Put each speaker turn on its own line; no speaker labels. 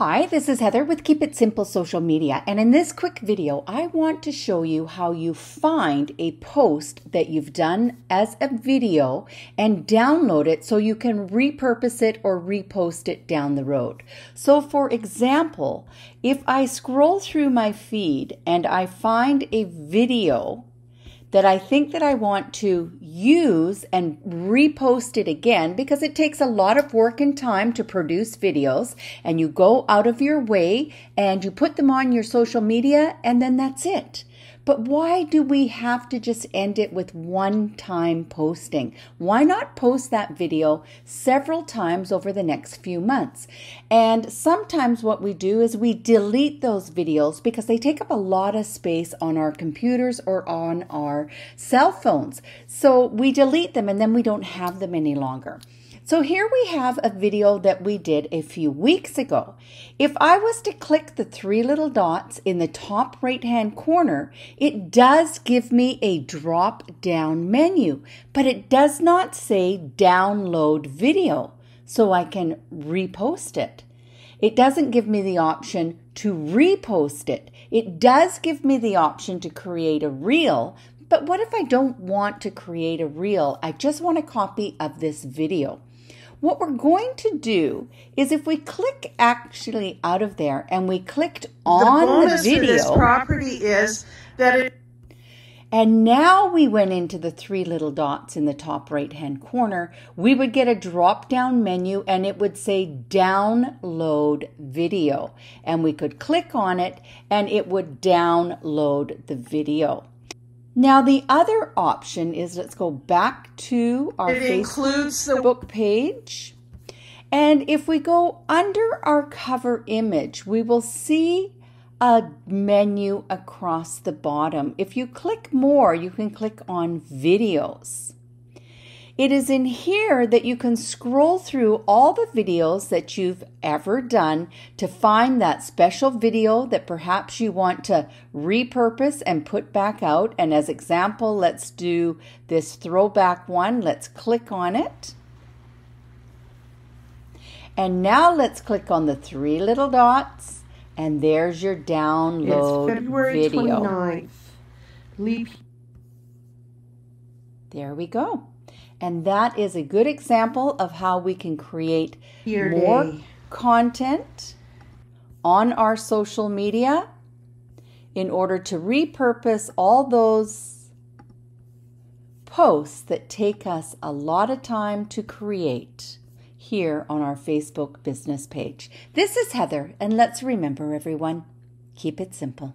Hi, this is Heather with Keep It Simple Social Media, and in this quick video, I want to show you how you find a post that you've done as a video and download it so you can repurpose it or repost it down the road. So, for example, if I scroll through my feed and I find a video that I think that I want to use and repost it again because it takes a lot of work and time to produce videos and you go out of your way and you put them on your social media and then that's it. But why do we have to just end it with one time posting? Why not post that video several times over the next few months? And sometimes what we do is we delete those videos because they take up a lot of space on our computers or on our cell phones. So we delete them and then we don't have them any longer. So here we have a video that we did a few weeks ago. If I was to click the three little dots in the top right hand corner, it does give me a drop down menu, but it does not say download video, so I can repost it. It doesn't give me the option to repost it. It does give me the option to create a reel, but what if I don't want to create a reel? I just want a copy of this video. What we're going to do is if we click actually out of there and we clicked on
the,
the video.
this property is that it
and now we went into the three little dots in the top right hand corner, we would get a drop down menu and it would say download video. And we could click on it and it would download the video. Now, the other option is let's go back to our
it includes the
Facebook page. And if we go under our cover image, we will see a menu across the bottom. If you click more, you can click on videos. It is in here that you can scroll through all the videos that you've ever done to find that special video that perhaps you want to repurpose and put back out. And as example, let's do this throwback one. Let's click on it. And now let's click on the three little dots and there's your download
it's February
video.
29th. Leap.
There we go. And that is a good example of how we can create
Year
more
day.
content on our social media in order to repurpose all those posts that take us a lot of time to create here on our Facebook business page. This is Heather, and let's remember, everyone, keep it simple.